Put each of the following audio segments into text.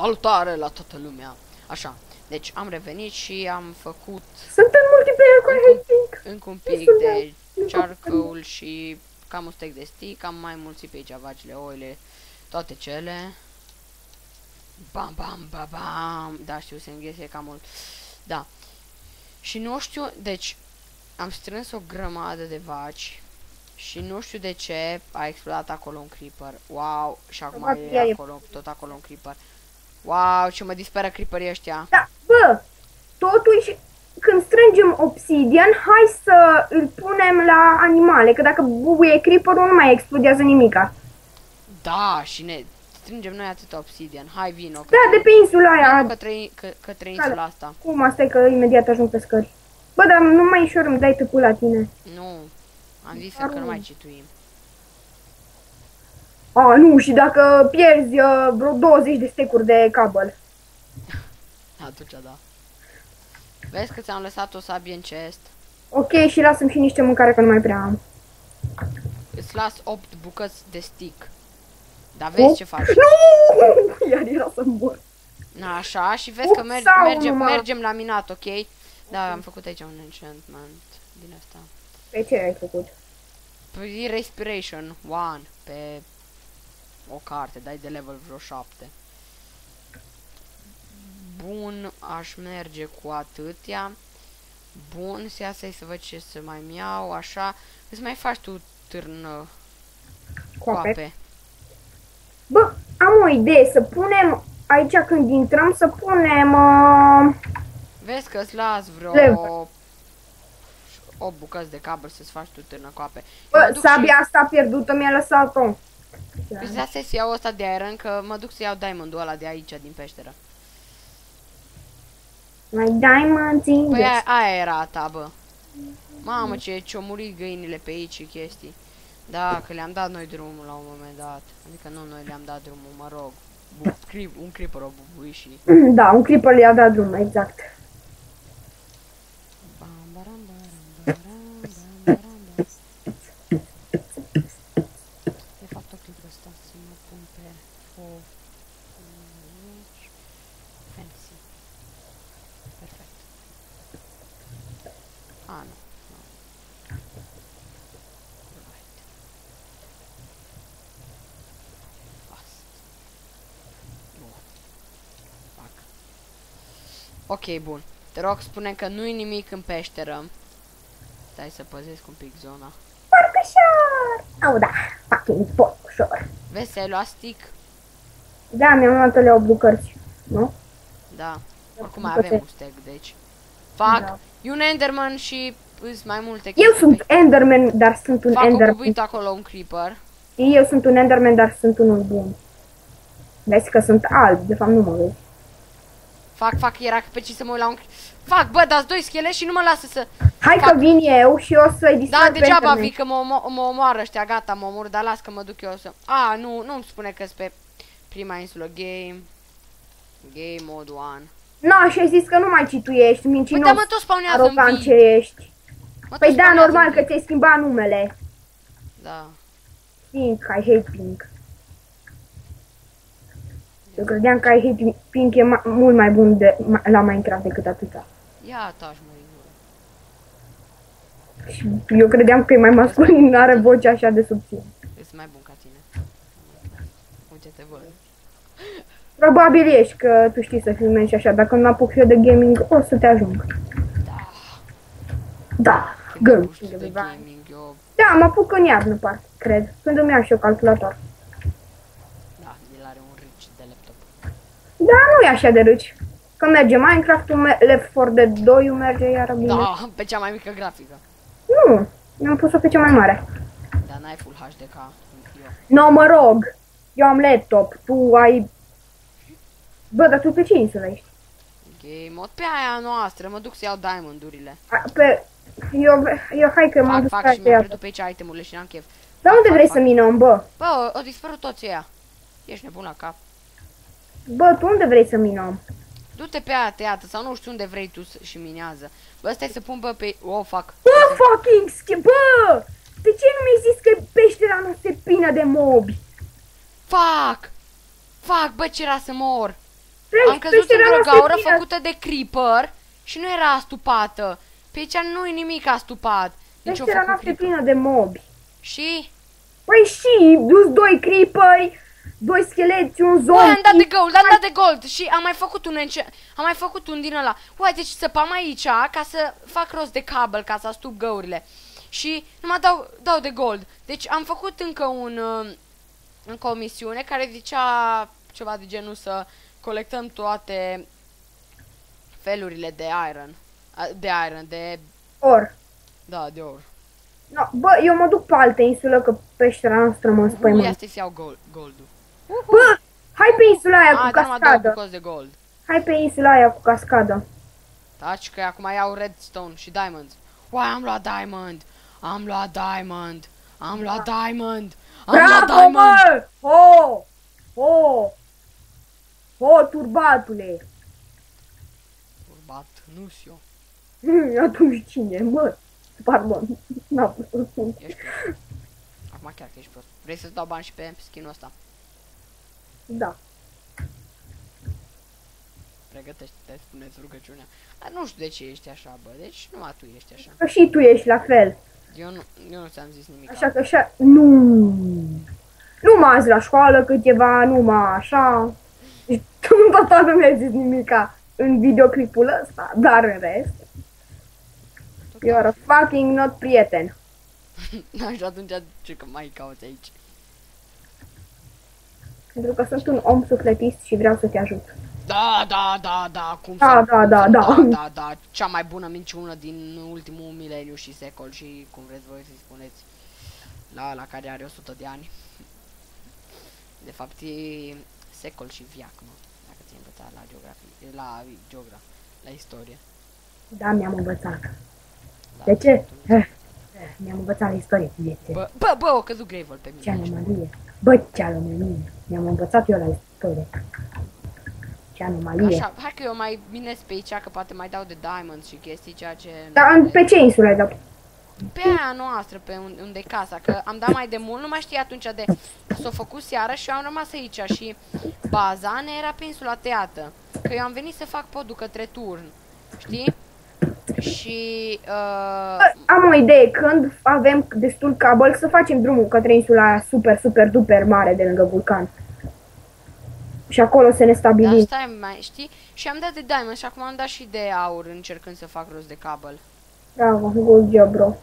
Salutare la toată lumea! Așa, deci am revenit și am făcut Sunt în multiplayer cu Hating. încă un pic Sunt de în- charcoal și cam un steak de stick, am mai mulți pe aici vacile, oile, toate cele. Bam, bam, bam, bam. Da, știu, se înghese cam mult. Da. Și nu știu, deci, am strâns o grămadă de vaci și nu știu de ce a explodat acolo un creeper. Wow, și acum Probabil e ea e- acolo, tot acolo un creeper. Wow, ce mă disperă creeperii ăștia. Da, bă, totuși, când strângem obsidian, hai să îl punem la animale, că dacă bubuie creeper-ul nu mai explodează nimica. Da, și ne strângem noi atâta obsidian. Hai, vino. Da, de pe insula aia. Către, că, către insula asta. Cum asta e că imediat ajung pe scări. Bă, dar nu mai ușor îmi dai tăpul la tine. Nu, am zis că nu mai cituim. A, nu, și dacă pierzi uh, vreo 20 de stecuri de cabel. Atunci da. Vezi că ți-am lăsat o sabie în chest. Ok, și lasă-mi și niște mâncare că nu mai prea am. Îți las 8 bucăți de stick. Dar vezi ce faci. Nu! Iar era să mor. Na, așa, și vezi că Ups, merg, sau mergem, numai. mergem la minat, ok? Da, am făcut aici un enchantment din asta. Pe ce ai făcut? Pe Respiration 1 pe o carte, dai de level vreo 7. Bun, aș merge cu atâtea. Bun, să ia să văd ce să mai iau, așa. Îți mai faci tu târnă Coape. coape. Bă, am o idee, să punem aici când intrăm, să punem... Uh, Vezi că îți las vreo Level. 8 bucăți de cablu să-ți faci tu târnă coape. bă, Mă duc sabia asta pierdută mi-a lăsat-o. Și... Îți lasă să iau ăsta de iron, că mă duc să iau diamondul ăla de aici, din peșteră. My diamonds in Păi this. aia, aia era a ta, bă. Mamă, ce ce-au murit găinile pe aici și chestii. Da, că le-am dat noi drumul la un moment dat. Adică nu noi le-am dat drumul, mă rog. Bu- creep, un creeper o bubui și... Da, un clipper le-a dat drum, exact. Bam, baram, baram, baram, bam, baram, bam. De fapt, ok, că ăsta să mă pun pe o... aici. Fancy. Perfect. A, nu. nu. Right. Fast. Bun. Fac. Ok, bun. Te rog, spune că nu-i nimic în peșteră. Stai să păzesc un pic zona. Porcușor! Au da, fucking porcușor. Vezi, ai luat stick? Da, mi-am luat alea 8 bucăți. Nu? Da. Oricum mai Poate. avem un stack, deci. Fac. Da. E un Enderman și îs mai multe Eu chestii sunt pe- Enderman, dar sunt un Fac o Enderman. bubuit acolo un creeper. Eu sunt un Enderman, dar sunt unul bun. Vezi că sunt alb, de fapt nu mă vezi. Fac, fac, era pe ce să mă uit la un... Fac, bă, dați doi schele și nu mă lasă să... Hai Fac. că vin eu și o să-i distrug Da, pe degeaba Enderman. vii că mă, mă, mă omoară ăștia, gata, mă omor, dar las că mă duc eu să... A, nu, nu-mi spune că pe prima insulă, game... Game mode 1. Nu, și ai zis că nu mai cituiești, mincinos. Uite, mă, tot spawnează în arogant vii. ce ești. Mă, Păi tot da, spawnează normal în că vii. ți-ai schimbat numele. Da. Pink, I hate Pink. Eu credeam că I hate Pink e ma- mult mai bun de, ma- la Minecraft decât atâta. Ia taci, mă, ignoră. Și eu credeam că e mai masculin, are voce așa de subțire. Ești mai bun ca tine. Uite te văd. Probabil ești că tu știi să filmezi și așa, dacă nu apuc eu de gaming, o să te ajung. Da. Da, Când te gând. apuci tu de gaming, eu... Da, mă apuc în iarnă, parcă, cred. Când îmi iau și eu calculator. Da, el are un rich de laptop. Da, nu e așa de râci. Că merge Minecraft-ul, me- Left 4 Dead 2 merge iară bine. Da, pe cea mai mică grafică. Nu, mi-am pus-o pe cea mai mare. Dar n-ai full HD ca eu. No, mă rog, eu am laptop, tu ai... Bă, dar tu pe ce insulă ești? Game mode pe aia noastră, mă duc să iau diamondurile. A, Pe... Eu, eu hai că m-am Fac, dus fac pe și mi-am aia. pierdut pe aici itemurile și n-am chef. Dar unde fac, vrei fac. să minăm, bă? Bă, au- au dispărut toți ăia. Ești nebun la cap. Bă, tu unde vrei să minăm? Du-te pe aia, teată, sau nu știu unde vrei tu să- și minează. Bă, stai să pun, bă, pe... Oh, fac. Bă, fucking schi... Bă! De ce nu mi-ai zis că peștera nu se pină de mobi? Fac! Fac, bă, ce era să mor! Treci, Am căzut peștera într-o noastră e gaură plină. făcută de creeper și nu era astupată. Pe aici nu e nimic astupat. Deci o Peștera făcut noastră e creeper. plină de mobi. Și... Păi și, dus doi creeperi, doi scheleți, un Ui, zombie. am dat de gold, am dat de gold și am mai făcut un ence- am mai făcut un din ăla. Uai, deci săpam aici ca să fac rost de cabel ca să astup găurile. Și numai dau, dau de gold. Deci am făcut încă un uh, încă o misiune care zicea ceva de genul să colectăm toate felurile de iron. A, De iron, de... Or. Da, de or. No, bă, eu mă duc pe altă insulă, că peștera noastră mă Ui, înspăimântă. asta să iau gold, goldul. Bă, hai pe insula aia A, cu dar numai două cascadă. bucăți de gold. Hai pe insula aia cu cascadă. Taci că acum iau redstone și diamonds. Uai, am luat diamond. Am luat diamond. Am luat diamond. Am luat Bravo, diamond. mă! Ho! Ho! Ho, turbatule! Turbat, nu știu. Hmm, Atunci cine, mă? Pardon, n-a putut să spun. Ești prost. Acum chiar că ești prost. Vrei să-ți dau bani și pe skin-ul ăsta? Da. Pregătește-te, spuneți rugăciunea. Dar nu știu de ce ești așa, bă. Deci numai tu ești așa. Că și tu ești la fel. Eu nu, eu nu ți-am zis nimic. Așa că așa... Nu! Numai azi la școală câteva, numai așa. Deci nu toată lumea a zis nimica în videoclipul ăsta, dar în rest... You are a fucking not prieten. și atunci ce că mai cauți aici? Pentru că sunt un om sufletist și vreau să te ajut. Da, da, da, da, cum Da, să... da, da, cum să- da. da, da, da, cea mai bună minciună din ultimul mileniu și secol și cum vreți voi să-i spuneți la la care are 100 de ani. De fapt e secol și viac, mă, dacă ți-ai învățat la geografie, la geograf, la istorie. Da, mi-am învățat. Da, De ce? tu nu- Eh, eh, Mi-am învățat la istorie, viețe. Bă, bă, bă, o căzut Gravel pe Ce mine. aici. anomalie. Bă, ce anomalie. Mi-am învățat eu la istorie. Ce anomalie. Așa, hai că eu mai minez pe aici, că poate mai dau de diamonds și chestii, ceea ce... Dar în- pe ce insulă ai dat? Pe aia noastră, pe un- unde e casa, că am dat mai de mult, nu mai știi atunci de... S-o făcut seara și eu am rămas aici și baza ne era pe insula Teată. Că eu am venit să fac podul către turn, știi? Și... Uh, Bă, Am o idee, când avem destul cabel să facem drumul către insula aia super, super, duper mare de lângă vulcan. Și acolo să ne dar stabilim. stai mai, știi? Și am dat de diamond și acum am dat și de aur încercând să fac rost de cabel. Bravo, good job, bro.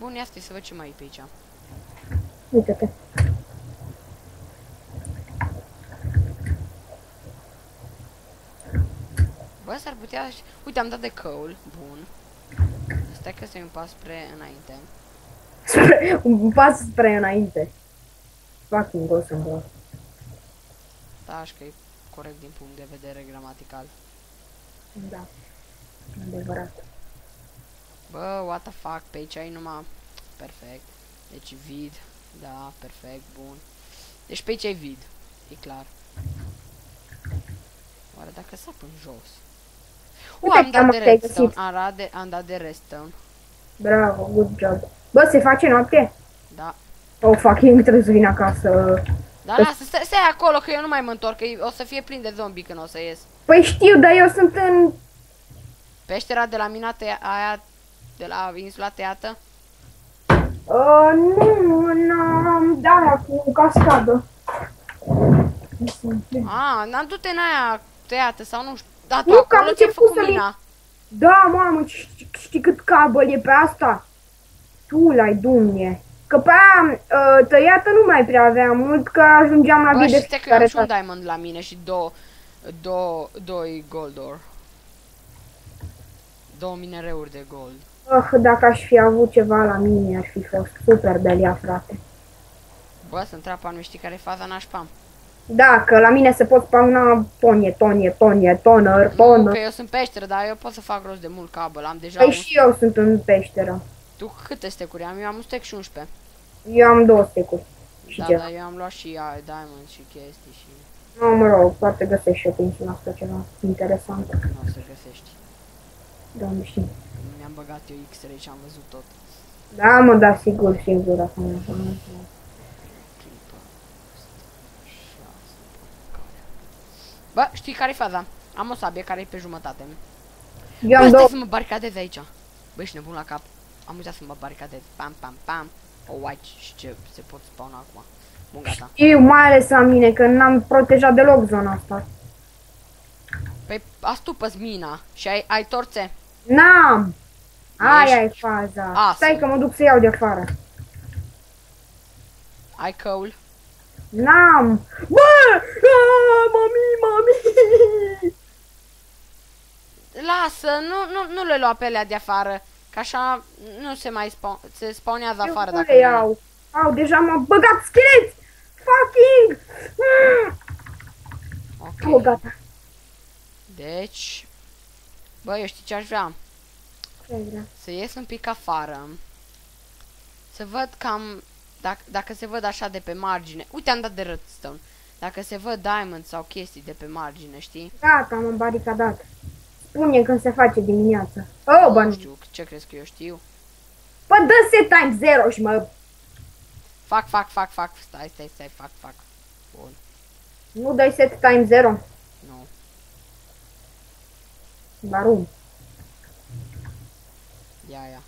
Bun, ia stai să văd ce mai e pe aici. Uite-te. Bă, s-ar putea... Uite, am dat de coal. Bun. Stai că să-i un pas spre înainte. Spre, un pas spre înainte. Fucking awesome, bro. Da, așa că e corect din punct de vedere gramatical. Da. Adevărat. Bă, what the fuck, pe aici ai numai... Perfect. Deci vid. Da, perfect, bun. Deci pe aici ai vid. E clar. Oare dacă sap în jos? U, Uite am dat că de te-ai redstone. găsit. Am, dat de, am dat de redstone. Bravo, good job. Bă, se face noapte? Da. Oh, fucking, trebuie să vin acasă. Da, lasă, stai, stai acolo că eu nu mai mă întorc, că o să fie plin de zombie când o să ies. Păi știu, dar eu sunt în... Peștera de la mina te aia de la insula Teată? Uh, nu, în... Uh, da, cu cascadă. Ah, n-am du-te în aia teată sau nu știu. Da, tu Nu, că am acolo ți-ai început făcut să-mi- mina. Da, mamă, știi, știi cât cabel e pe asta? Tu l-ai, dumne. Că pe aia uh, tăiată nu mai prea aveam mult, că ajungeam la Bă, vid și de stai că eu am fiecare și un dată. diamond la mine și două, două, doi gold ore. Două minereuri de gold. Ah, dacă aș fi avut ceva la mine, ar fi fost super de ea, frate. Bă, sunt trapa, nu știi care e faza nașpam. Da, că la mine se pot spawna tonie, tonie, tonie, toner, Nu, toner. că eu sunt peșteră, dar eu pot să fac rost de mult cabel. Am deja Păi un... și eu sunt în peșteră. Tu câte stecuri am? Eu am un stec și 11. Eu am două stecuri. Și Da, ceva. dar eu am luat și uh, diamond și chestii și Nu, mă rog, poate găsești și eu pe insula asta ceva interesant. nu o să găsești. Doamne știu. Mi-am băgat eu X-ray și am văzut tot. Da, mă, da, sigur, sigur. Acum, Clipă. Șase, Bă, știi care e faza? Am o sabie care e pe jumătate. Eu Bă, am stai două... să mă baricadez aici. Bă, ești nebun la cap. Am uitat să mă baricadez. Pam, pam, pam. O, white și ce se pot spawna acum. Bun, gata. Eu, mai ales la mine, că n-am protejat deloc zona asta. Păi, astupă mina și ai, ai torțe. N-am! Aia e Ești faza. awesome. Stai că mă duc să iau de afară. Ai coal. N-am! Bă! Ah, mami, mami! Lasă, nu, nu, nu le lua pe alea de afară. Că așa nu se mai spawn, se spawnează Eu afară nu dacă le nu- iau. Au, deja m-am băgat schelet! Fucking! Mm! Ok. Oh, gata. Deci... Bă, eu știi ce aș vrea? Ce ai vrea? Să ies un pic afară. Să văd cam... Dacă, dacă se văd așa de pe margine... Uite, am dat de redstone. Dacă se văd diamond sau chestii de pe margine, știi? Gata, m-am baricadat. Spune când se face dimineața. Oh, bă, nu nu. știu, ce crezi că eu știu? Bă, dă set time 0 și mă... Fac, fac, fac, fac. Stai, stai, stai, fac, fac. Bun. Nu dai set time 0. Nu. Barum. Ia, ia.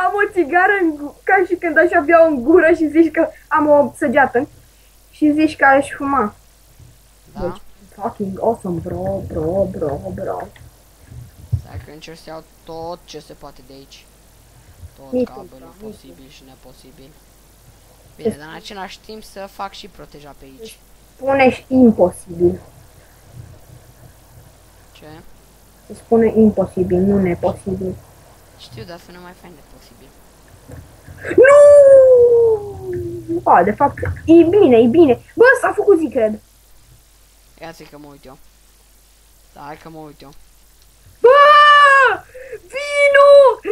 LOL, am o țigară în gu- ca și când aș avea în gură și zici că am o săgeată. Și zici că aș fuma. Da? Deci, fucking awesome, bro, bro, bro, bro. Stai că încerc să iau tot ce se poate de aici. Tot Nici cabelul ultra, nici posibil și neposibil. Bine, dar în același timp să fac și proteja pe aici. Spune imposibil. Ce? Se spune imposibil, nu neposibil. Știu, dar să nu mai faci neposibil. Nu! A, de fapt, e bine, e bine. Bă, s-a făcut zi, cred. Ia zi că mă uit eu. Da, hai că mă uit eu. Bă! Vino!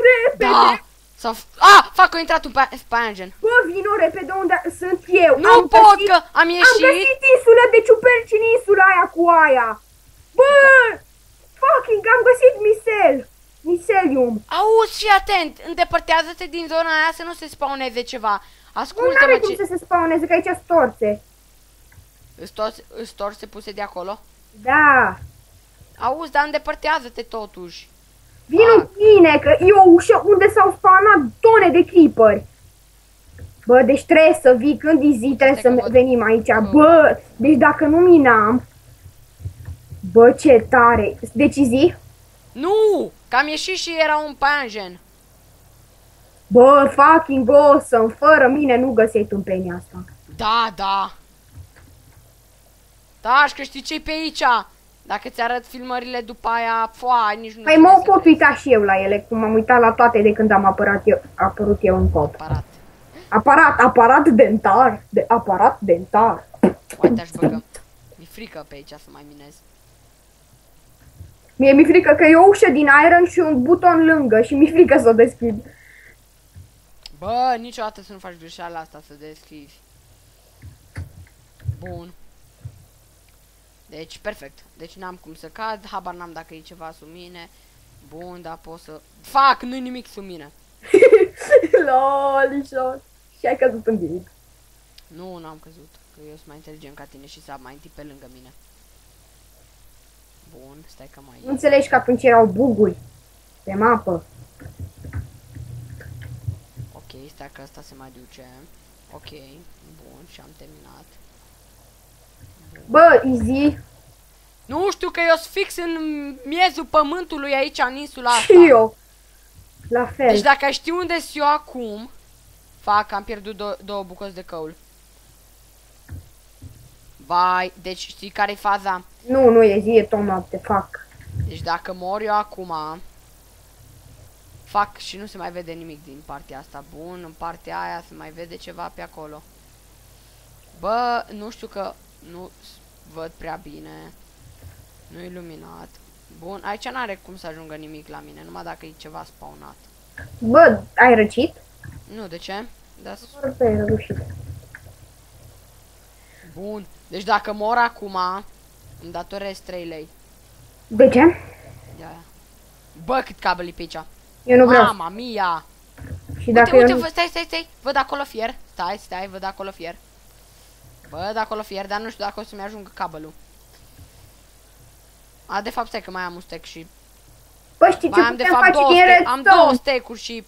Repede! Da! Sau... A! Fac, a intrat un pa- Spiangen. Bă, vino repede unde sunt eu. Nu am pot, găsit, că am Am ieșit. găsit insula de ciuperci în insula aia cu aia. Bă! Fucking, am găsit misel. Miselium. Auzi, fii atent! Îndepărtează-te din zona aia să nu se spawneze ceva. Nu Ascultă-mă are cum ce... să se spawneze, că aici sunt torțe. Îți torse- Îți torse puse de acolo? Da. Auzi, dar îndepărtează-te totuși. Vino Fac. bine, că e o ușă unde s-au spawnat tone de creeperi. Bă, deci trebuie să vii când e zi, trebuie Stai că să văd. venim aici. Că- Bă, deci dacă nu minam... Bă, ce tare. Deci zi? Nu! Că am ieșit și era un panjen. Bă, fucking awesome. Fără mine nu găseai tâmpenia asta. Da, da. Da, și că știi ce pe aici? Dacă ți arăt filmările după aia, foa, nici nu Păi știu mă să pot crezi. uita și eu la ele, cum am uitat la toate de când am apărat eu, apărut eu în pod. Aparat. Aparat, aparat dentar. De, aparat dentar. Uite aș băgă. Mi frică pe aici să mai minez. Mie mi frică că e o ușă din iron și un buton lângă și mi frică să o deschid. Bă, niciodată să nu faci greșeala asta să deschizi. Bun. Deci, perfect. Deci n-am cum să cad, habar n-am dacă e ceva sub mine. Bun, dar pot să... Fac, nu-i nimic sub mine. Lol, șor. Și ai căzut în ghid. Nu, n-am căzut. Că eu sunt mai inteligent ca tine și să mai întâi pe lângă mine. Bun, stai că Nu mai... înțelegi că atunci erau buguri pe mapă. Ok, stai că asta se mai duce. Ok, bun, și am terminat. Bă, easy. Nu știu că eu sunt fix în miezul pământului aici, în insula asta. Și eu. La fel. Deci dacă ai ști unde sunt eu acum, fac, am pierdut dou- două bucăți de căul. Vai, deci știi care e faza? Nu, nu e zi, e tot noapte, fac. Deci dacă mor eu acum, fac și nu se mai vede nimic din partea asta. Bun, în partea aia se mai vede ceva pe acolo. Bă, nu știu că nu s- văd prea bine. Nu iluminat. Bun, aici n-are cum să ajungă nimic la mine, numai dacă e ceva spawnat. Bă, ai răcit? Nu, de ce? Da, s- Foarte ai răgușit. Bun. Deci dacă mor acum, îmi datorez 3 lei. De ce? Ia, ia. Bă, cât cabel e pe aici. Eu nu vreau. Mama mia! Și dacă uite, uite, eu nu... vă, stai, stai, stai, văd acolo fier. Stai, stai, văd acolo fier. Bă, de acolo fier, dar nu știu dacă o să-mi ajungă cabelul. A, de fapt, stai că mai am un stack și... Bă, știi ce Mai am de putem fapt face două din stack, am două redstone? stack-uri și...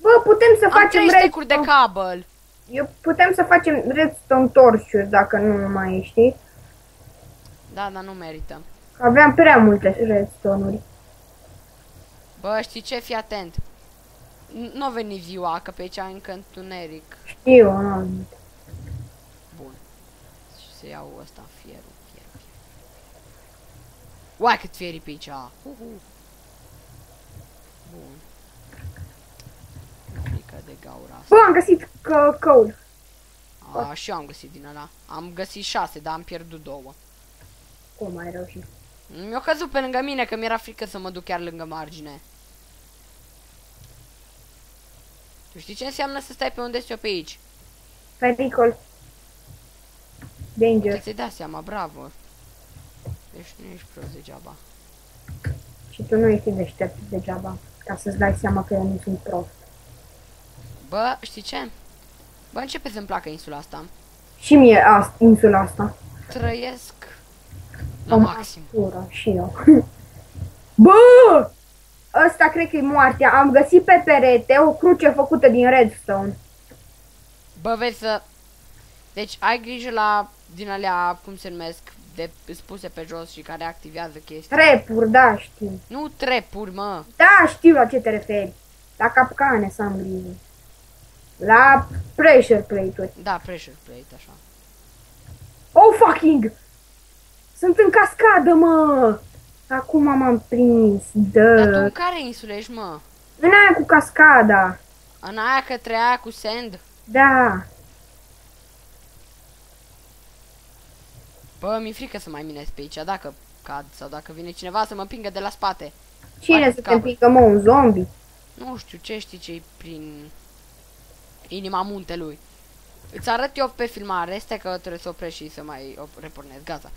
Bă, putem să Am facem trei stack-uri de redstone. cabel. Eu putem să facem redstone torciuri dacă nu mai știi. Da, dar nu merită. Că aveam prea multe redstone-uri. Bă, știi ce? Fii atent. N- Nu a venit ziua, că pe aici e încă întuneric. Știu, am. Bun. Și să iau ăsta, fierul, fier, fier. Uai, cât fieri pe aici. Uhu. Bun. Mi-e Frică de gaura asta. Bă, am găsit că căul. A, și eu am găsit din ăla. Am găsit șase, dar am pierdut două. Cum ai reușit? Mi-a căzut pe lângă mine, că mi-era frică să mă duc chiar lângă margine. Tu știi ce înseamnă să stai pe unde ești eu pe aici? Pericol. Danger. Ți-ai dat seama, bravo. Deci nu ești prost degeaba. Și tu nu ești deștept degeaba. Ca să-ți dai seama că eu nu sunt prost. Bă, știi ce? Bă, începe să-mi placă insula asta. Și mie asta, insula asta. Trăiesc la Am maxim. Pura, și eu. Bă! Ăsta cred că e moartea. Am găsit pe perete o cruce făcută din redstone. Bă, vezi să... Deci ai grijă la din alea, cum se numesc, de spuse pe jos și care activează chestii. Trepuri, da, știu. Nu trepuri, mă. Da, știu la ce te referi. La capcane să am grijă. La pressure plate-uri. Da, pressure plate, așa. Oh, fucking! Sunt în cascadă, mă! Acum m-am prins. Dar tu Dă. în care insulă ești, mă? În aia cu cascada. În aia către aia cu sand? Da. Bă, mi-e frică să mai minez pe aici, dacă cad sau dacă vine cineva să mă împingă de la spate. Cine Poate să te scapă. împică, mă, un zombie? Nu știu ce știi ce prin inima muntelui. Îți arăt eu pe filmare, stai că trebuie să oprești și să mai op- repornesc, gata.